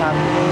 啊